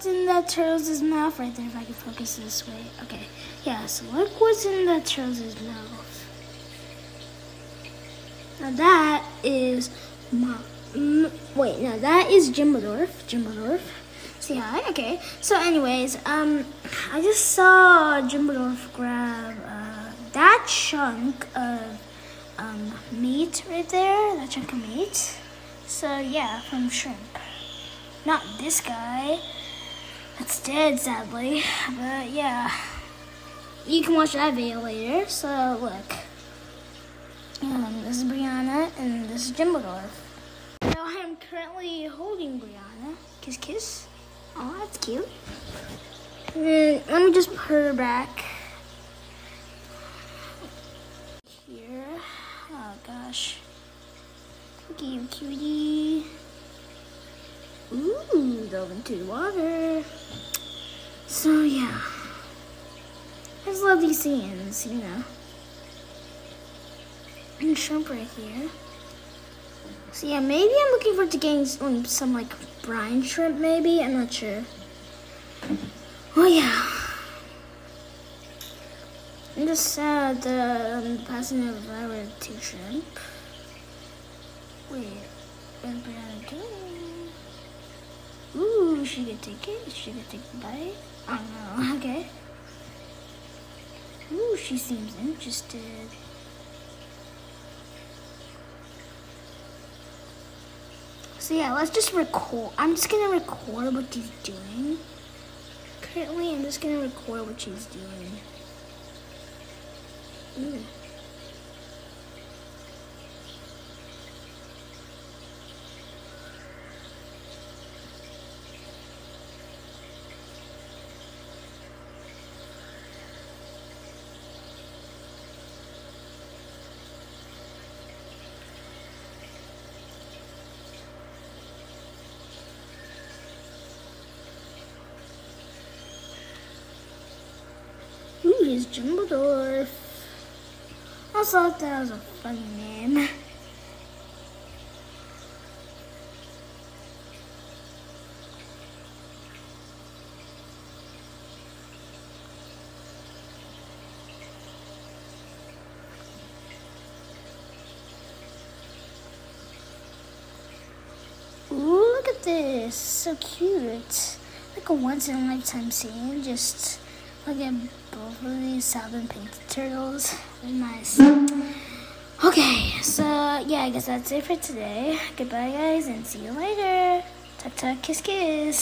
what's in that turtle's mouth right there. If I can focus this way. Okay. Yeah. So look what's in that turtle's mouth. Now that is my. Wait, no, that is Jimbledorf. Jimbledorf. Say hi. Okay. So, anyways, um, I just saw Jimbledorf grab uh, that chunk of um, meat right there. That chunk of meat. So yeah, from shrimp. Not this guy. That's dead, sadly. But yeah. You can watch that video later. So look. Um, this is Brianna and this is Jimbledorf. Now I am currently holding Brianna. Kiss kiss. Oh, that's cute. And then let me just put her back. Here. Oh gosh. At you, cutie. Ooh, dove into the water. So yeah. I just love these scenes, you know. And shrimp right here. So yeah, maybe I'm looking forward to getting some, um, some like brine shrimp maybe. I'm not sure. Oh yeah. I'm just sad that um, I'm passing over two shrimp. Wait, what am I doing? Ooh, she could take it? She could take the bite? I don't know. Okay. Ooh, she seems interested. So yeah, let's just record. I'm just gonna record what she's doing. Currently, I'm just gonna record what she's doing. Ooh. Ooh, he's Dumbledore. I thought that was a funny name. Ooh, look at this. So cute. Like a once in a lifetime scene. Just look at both of these Southern painted turtles. They're nice. Okay, so yeah, I guess that's it for today. Goodbye, guys, and see you later. Ta ta, kiss, kiss.